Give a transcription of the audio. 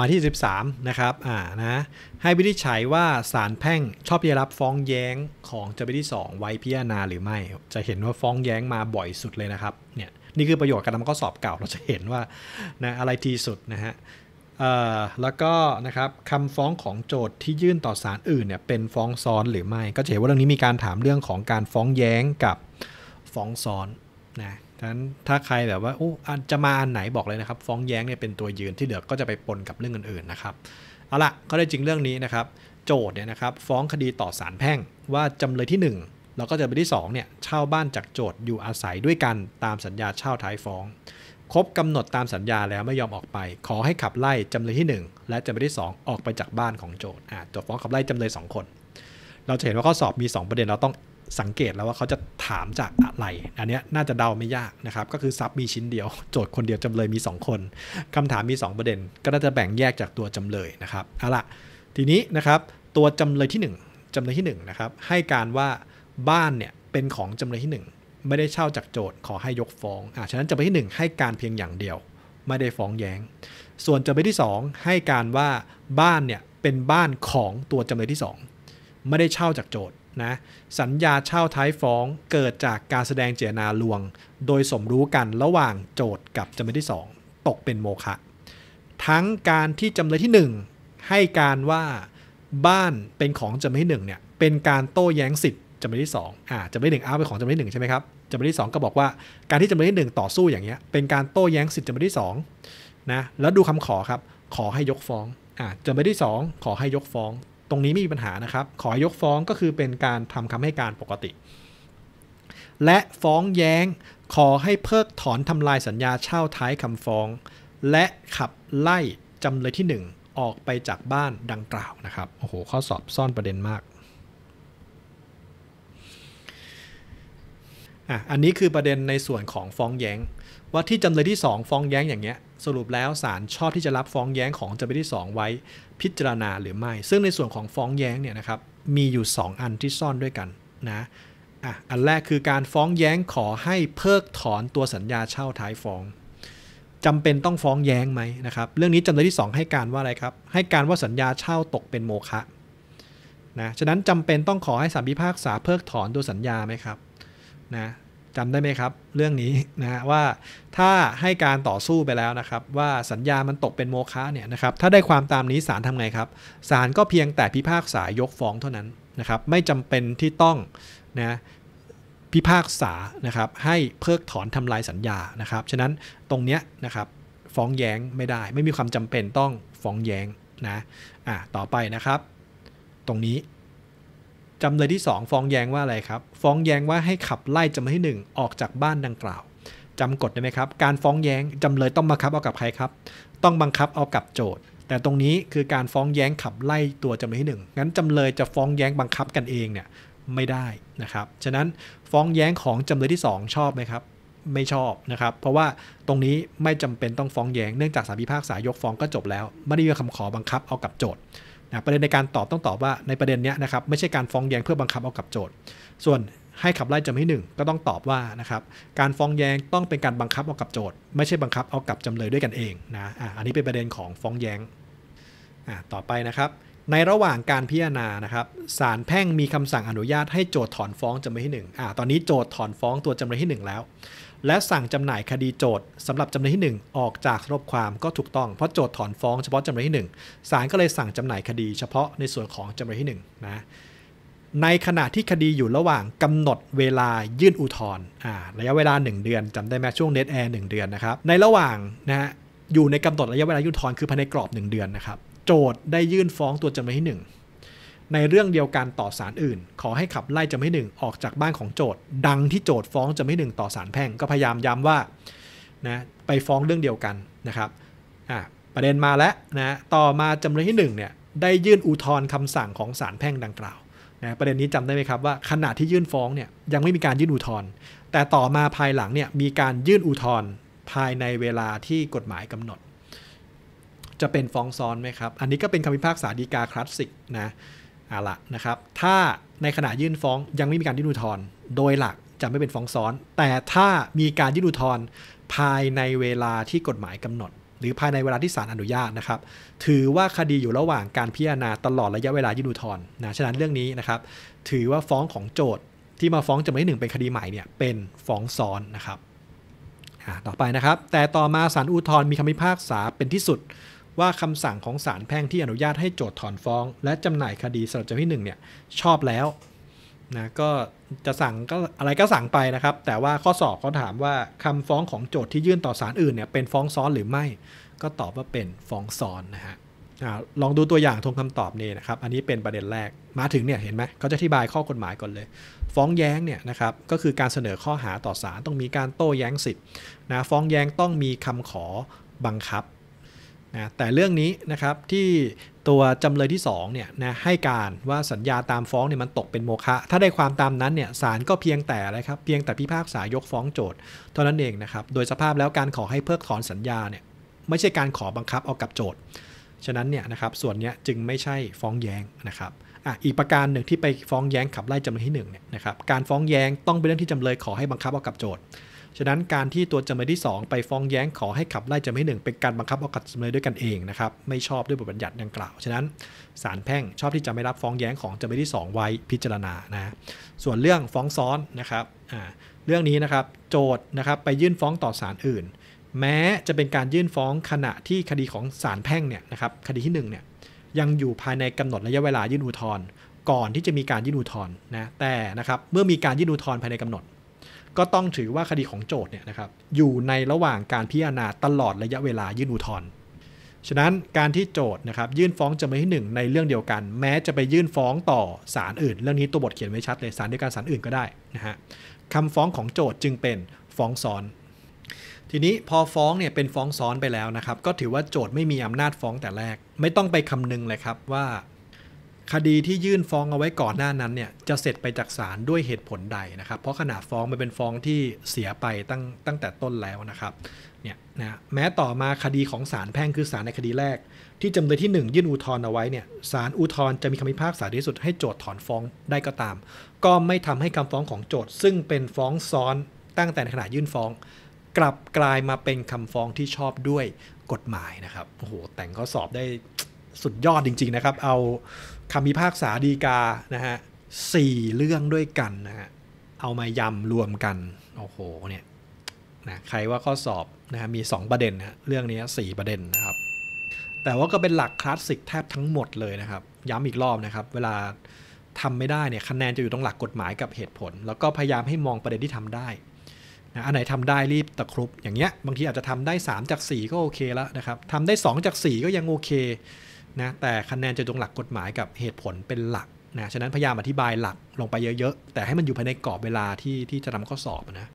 มาที่ 13 นะครับอ่านะให้วินิจฉัยว่าศาลแพ่งชอบที่จะรับฟ้องแย้งของจำเลยที่ 2 ไว้พิจารณาหรือไม่ จะเห็นว่าฟ้องแย้งมาบ่อยสุดเลยนะครับเนี่ยนี่คือประโยชน์การทำข้อสอบเก่าเราจะเห็นว่านะอะไรทีสุดนะฮะเอ่อแล้วก็นะครับคำฟ้องของโจทย์ที่ยื่นต่อศาลอื่นเนี่ยเป็นฟ้องซ้อนหรือไม่ ก็จะเห็นว่าเรื่องนี้มีการถามเรื่องของการฟ้องแย้งกับฟ้องซ้อนนะ นั้นถ้าใครแบบว่าอู้จะมาอันไหนบอกเลยนะครับ ฟ้องแย้งเนี่ยเป็นตัวยืนที่เหลือก็จะไปปนกับเรื่องอื่นๆนะครับเอาละก็ได้จริงเรื่องนี้นะครับ โจทย์เนี่ยนะครับ ฟ้องคดีต่อศาลแพ่งว่าจำเลยที่ 1 แล้วก็จำเลยที่2เนี่ยเช่าบ้านจากโจทย์อยู่อาศัยด้วยกันตามสัญญาเช่าท้ายฟ้องครบกำหนดตามสัญญาแล้วไม่ยอมออกไป ขอให้ขับไล่จำเลยที่ 1 และจำเลยที่ 2 ออกไปจากบ้านของโจทย์อ่าโจทย์ฟ้องขับไล่จำเลย 2 คน เราจะเห็นว่าข้อสอบมี 2 ประเด็นเราต้อง สังเกตแล้วว่าเขาจะถามจากอะไร อันนี้น่าจะเดาไม่ยากนะครับ ก็คือซับมีชิ้นเดียว โจทย์คนเดียวจำเลยมี 2 คน คำถามมี 2 ประเด็น ก็น่าจะแบ่งแยกจากตัวจำเลยนะครับเอาละทีนี้นะครับตัวจำเลยที่ 1จำเลยที่1นะครับให้การว่าบ้านเนี่ยเป็นของจำเลยที่ 1 ไม่ได้เช่าจากโจทย์ขอให้ยกฟ้องอ่าฉะนั้นจำเลยที่ 1 ให้การเพียงอย่างเดียว ไม่ได้ฟ้องแย้ง ส่วนจำเลยที่ 2 ให้การว่าบ้านเนี่ยเป็นบ้านของตัวจำเลยที่ 2 ไม่ได้เช่าจากโจทย์ นะสัญญาเช่าท้ายฟ้องเกิดจากการแสดงเจตนาลวง โดยสมรู้กันระหว่างโจทย์กับจำเลยที่ 2 ตกเป็นโมฆะทั้งการที่จำเลยที่ 1 ให้การว่าบ้านเป็นของจำเลยที่1เนี่ยเป็นการโต้แย้งสิทธิ์จำเลยที่2อ่าจำเลยที่หนึ่งอ้างเป็นของจำเลยที่หนึ่งใช่ไหมครับจำเลยที่ 2 ก็บอกว่าการที่จำเลยที่ 1 ต่อสู้อย่างเงี้ยเป็นการโต้แย้งสิทธิ์จำเลยที่2นะแล้วดูคำขอครับขอให้ยกฟ้องอ่าจำเลยที่ 2 ขอให้ยกฟ้อง รงนี้ไม่มีปัญหานะครับ ขอยกฟ้องก็คือเป็นการทำคำให้การปกติ และฟ้องแย้งขอให้เพิกถอนทำลายสัญญาเช่าท้ายคำฟ้อง และขับไล่จำเลยที่ 1 ออกไปจากบ้านดังกล่าวนะครับโอ้โหข้อสอบซ่อนประเด็นมากอะอันนี้คือประเด็นในส่วนของฟ้องแย้ง ว่าที่จำเลยที่ 2 ฟ้องแย้งอย่างเงี้ย สรุปแล้วศาลชอบที่จะรับฟ้องแย้งของจำเลยที่ 2 ไว้พิจารณาหรือไม่ ซึ่งในส่วนของฟ้องแย้งเนี่ยนะครับมีอยู่ 2 อันที่ซ่อนด้วยกันนะอะอันแรกคือการฟ้องแย้งขอให้เพิกถอนตัวสัญญาเช่าท้ายฟ้องจำเป็นต้องฟ้องแย้งไหมนะครับ เรื่องนี้จำเลยที่ 2 ให้การว่าอะไรครับ ให้การว่าสัญญาเช่าตกเป็นโมฆะนะ ฉะนั้นจำเป็นต้องขอให้ศาลพิพากษาเพิกถอนตัวสัญญาไหมครับนะ จำได้ไหมครับ เรื่องนี้นะว่าถ้าให้การต่อสู้ไปแล้วนะครับ ว่าสัญญามันตกเป็นโมฆะเนี่ยนะครับถ้าได้ความตามนี้ศาลทำไงครับศาลก็เพียงแต่พิพากษายกฟ้องเท่านั้นนะครับ ไม่จำเป็นที่ต้องนะพิพากษานะครับให้เพิกถอนทำลายสัญญานะครับ ฉะนั้นตรงเนี้ยนะครับฟ้องแย้งไม่ได้ ไม่มีความจำเป็นต้องฟ้องแย้งนะอะต่อไปนะครับ ตรงนี้ จำเลยที่ 2 ฟ้องแย้งว่าอะไรครับ ฟ้องแย้งว่าให้ขับไล่จำเลยที่ 1 ออกจากบ้านดังกล่าวจำกฎได้ไหมครับ การฟ้องแย้งจำเลยต้องบังคับเอากับใครครับ ต้องบังคับเอากับโจทย์ แต่ตรงนี้คือการฟ้องแย้งขับไล่ตัวจำเลยที่1งั้นจำเลยจะฟ้องแย้งบังคับกันเองเนี่ยไม่ได้นะครับ ฉะนั้นฟ้องแย้งของจำเลยที่ 2 ชอบไหมครับ ไม่ชอบนะครับ เพราะว่าตรงนี้ไม่จำเป็นต้องฟ้องแย้ง เนื่องจากสารพิพากษายกฟ้องก็จบแล้ว ไม่ได้มีคำขอบังคับเอากับโจทย์ นะประเด็นในการตอบต้องตอบว่าในประเด็นนี้นะครับไม่ใช่การฟ้องแย้งเพื่อบังคับเอากับโจทย์ ส่วนให้ขับไล่จำเลยที่หนึ่งก็ต้องตอบว่านะครับการฟ้องแย้งต้องเป็นการบังคับเอากับโจทย์ ไม่ใช่บังคับเอากับจำเลยด้วยกันเองนะอะอันนี้เป็นประเด็นของฟ้องแย้งอะต่อไปนะครับ ในระหว่างการพิจารณานะครับศาลแพ่งมีคำสั่งอนุญาตให้โจทย์ถอนฟ้องจำเลยที่1อ่าตอนนี้โจทย์ถอนฟ้องตัวจำเลยที่ 1 แล้ว และสั่งจำหน่ายคดีโจทย์สำหรับจำเลยที่ 1 ออกจากรบความก็ถูกต้องเพราะโจทย์ถอนฟ้องเฉพาะจำเลยที่ 1ศาลก็เลยสั่งจำหน่ายคดีเฉพาะในส่วนของจำเลยที่1นะในขณะที่คดีอยู่ระหว่างกำหนดเวลายื่นอุทธรณ์ระยะเวลา 1 เดือนจำได้ไหมช่วงเน็ตแอร์หเดือนนะครับในระหว่างนะฮะอยู่ในกำหนดระยะเวลายื่นอุทธรณ์คือภายในกรอบ 1 เดือนนะครับโจทย์ได้ยื่นฟ้องตัวจำเลยที่ 1 ในเรื่องเดียวกันต่อศาลอื่น ขอให้ขับไล่จำเลยหนึ่งออกจากบ้านของโจทดังที่โจทฟ้องจำเลยหนึ่งต่อศาลแพ่งก็พยายามย้ำว่านะไปฟ้องเรื่องเดียวกันนะครับอะประเด็นมาแล้วนะต่อมาจำเลยที่1เนี่ยได้ยื่นอุทธรณ์คำสั่งของศาลแพ่งดังกล่าวนะประเด็นนี้จำได้ไหมครับว่าขณะที่ยื่นฟ้องเนี่ยยังไม่มีการยื่นอุทธรณ์แต่ต่อมาภายหลังเนี่ยมีการยื่นอุทธรณ์ภายในเวลาที่กฎหมายกำหนด จะเป็นฟ้องซ้อนไหมครับ อันนี้ก็เป็นคำพิพากษาฎีกาคลาสสิกนะ เอาละนะครับ ถ้าในขณะยื่นฟ้องยังไม่มีการยื่นอุทธรณ์โดยหลักจะไม่เป็นฟ้องซ้อน แต่ถ้ามีการยื่นอุทธรณ์ภายในเวลาที่กฎหมายกำหนด หรือภายในเวลาที่ศาลอนุญาตนะครับ ถือว่าคดีอยู่ระหว่างการพิจารณาตลอดระยะเวลายื่นอุทธรณ์นะฉะนั้นเรื่องนี้นะครับ ถือว่าฟ้องของโจทย์ที่มาฟ้องจำเลยที่หนึ่งเป็นคดีใหม่เนี่ยเป็นฟ้องซ้อนนะครับต่อไปนะครับ แต่ต่อมาศาลอุทธรณ์มีคำพิพากษาเป็นที่สุด ว่าคำสั่งของศาลแพ่งที่อนุญาตให้โจทย์ถอนฟ้อง และจำหน่ายคดีสำหรับจำเลยที่หนึ่งเนี่ยชอบแล้วนะก็จะสั่งก็อะไรก็สั่งไปนะครับ แต่ว่าข้อสอบเขาถามว่าคำฟ้องของโจทย์ที่ยื่นต่อศาลอื่นเนี่ยเป็นฟ้องซ้อนหรือไม่ ก็ตอบว่าเป็นฟ้องซ้อนนะฮะลองดูตัวอย่างทงคำตอบนี่นะครับ อันนี้เป็นประเด็นแรก มาถึงเนี่ยเห็นไหมเขาจะอธิบายข้อกฎหมายก่อนเลย ฟ้องแย้งเนี่ยนะครับ ก็คือการเสนอข้อหาต่อศาลต้องมีการโต้แย้งสิทธิ์นะ ฟ้องแย้งต้องมีคำขอบังคับ นะแต่เรื่องนี้นะครับที่ตัวจำเลยที่2เนี่ยนะให้การว่าสัญญาตามฟ้องเนี่ยมันตกเป็นโมฆะถ้าได้ความตามนั้นเนี่ยศาลก็เพียงแต่อะไรครับเพียงแต่พิพากษายกฟ้องโจทย์เท่านั้นเองนะครับโดยสภาพแล้วการขอให้เพิกถอนสัญญาเนี่ยไม่ใช่การขอบังคับเอากับโจทย์ฉะนั้นเนี่ยนะครับส่วนนี้จึงไม่ใช่ฟ้องแย้งนะครับอะอีกประการหนึ่งที่ไปฟ้องแย้งขับไล่จำเลยที่1เนี่ยนะครับการฟ้องแย้งต้องเป็นเรื่องที่จำเลยขอให้บังคับเอากับโจทย์ ฉะนั้นการที่ตัวจำเลยที่ 2 ไปฟ้องแย้งขอให้ขับไล่จำเลยที่1เป็นการบังคับเอากับจำเลยด้วยกันเองนะครับไม่ชอบด้วยบทบัญญัติดังกล่าว ฉะนั้นศาลแพ่งชอบที่จะไม่รับฟ้องแย้งของจำเลยที่ 2 ไว้พิจารณานะส่วนเรื่องฟ้องซ้อนนะครับเรื่องนี้นะครับโจทย์นะครับไปยื่นฟ้องต่อศาลอื่น แม้จะเป็นการยื่นฟ้องขณะที่คดีของศาลแพ่งเนี่ยนะครับคดีที่1เนี่ยยังอยู่ภายในกำหนดระยะเวลายื่นอุทธรณ์ก่อนที่จะมีการยื่นอุทธรณ์นะแต่นะครับเมื่อมีการยื่นอุทธรณ์ภายในกำหนด ก็ต้องถือว่าคดีของโจทย์เนี่ยนะครับอยู่ในระหว่างการพิจารณาตลอดระยะเวลายื่นอุทธรณ์ฉะนั้นการที่โจทย์นะครับยื่นฟ้องจำเลยที่ 1 ในเรื่องเดียวกัน แม้จะไปยื่นฟ้องต่อศาลอื่น เรื่องนี้ตัวบทเขียนไว้ชัดเลยศาลเดียวกันศาลอื่นก็ได้นะฮะคำฟ้องของโจทย์จึงเป็นฟ้องซ้อน ทีนี้พอฟ้องเนี่ยเป็นฟ้องซ้อนไปแล้วนะครับ ก็ถือว่าโจทย์ไม่มีอำนาจฟ้องแต่แรก ไม่ต้องไปคำนึงเลยครับว่า คดีที่ยื่นฟ้องเอาไว้ก่อนหน้านั้นเนี่ยจะเสร็จไปจากศาลด้วยเหตุผลใดนะครับ เพราะขนาดฟ้องมันเป็นฟ้องที่เสียไปตั้งตั้งแต่ต้นแล้วนะครับเนี่ยนะแม้ต่อมาคดีของศาลแพ่งคือศาลในคดีแรก ที่จำเลยที่ 1 ยื่นอุทธรณ์เอาไว้เนี่ยศาลอุทธรณ์จะมีคำพิพากษาที่สุดให้โจทย์ถอนฟ้องได้ก็ตาม ก็ไม่ทำให้คำฟ้องของโจทย์ ซึ่งเป็นฟ้องซ้อนตั้งแต่ในขณะยื่นฟ้อง กลับกลายมาเป็นคำฟ้องที่ชอบด้วยกฎหมายนะครับโอ้โหแต่งข้อสอบได้ สุดยอดจริง ๆนะครับ เอาคำพิพากษาดีกานะฮะสี่เรื่องด้วยกันนะฮะเอามายำรวมกันโอ้โหเนี่ยนะใครว่าข้อสอบนะฮะมี 2 ประเด็นนะเรื่องนี้ 4 ประเด็นนะครับ แต่ว่าก็เป็นหลักคลาสสิกแทบทั้งหมดเลยนะครับ ย้ำอีกรอบนะครับ เวลาทำไม่ได้เนี่ยคะแนนจะอยู่ตรงหลักกฎหมายกับเหตุผล แล้วก็พยายามให้มองประเด็นที่ทำได้นะอันไหนทำได้รีบตะครุบอย่างเงี้ยบางทีอาจจะทำได้ 3 จาก 4 ก็โอเคแล้วนะครับทำได้ 2 จาก 4 ก็ยังโอเค นะแต่คะแนนจะตรงหลักกฎหมายกับเหตุผลเป็นหลักนะฉะนั้นพยายามอธิบายหลักลงไปเยอะๆ แต่ให้มันอยู่ภายในกรอบเวลาที่ที่จะทำข้อสอบนะ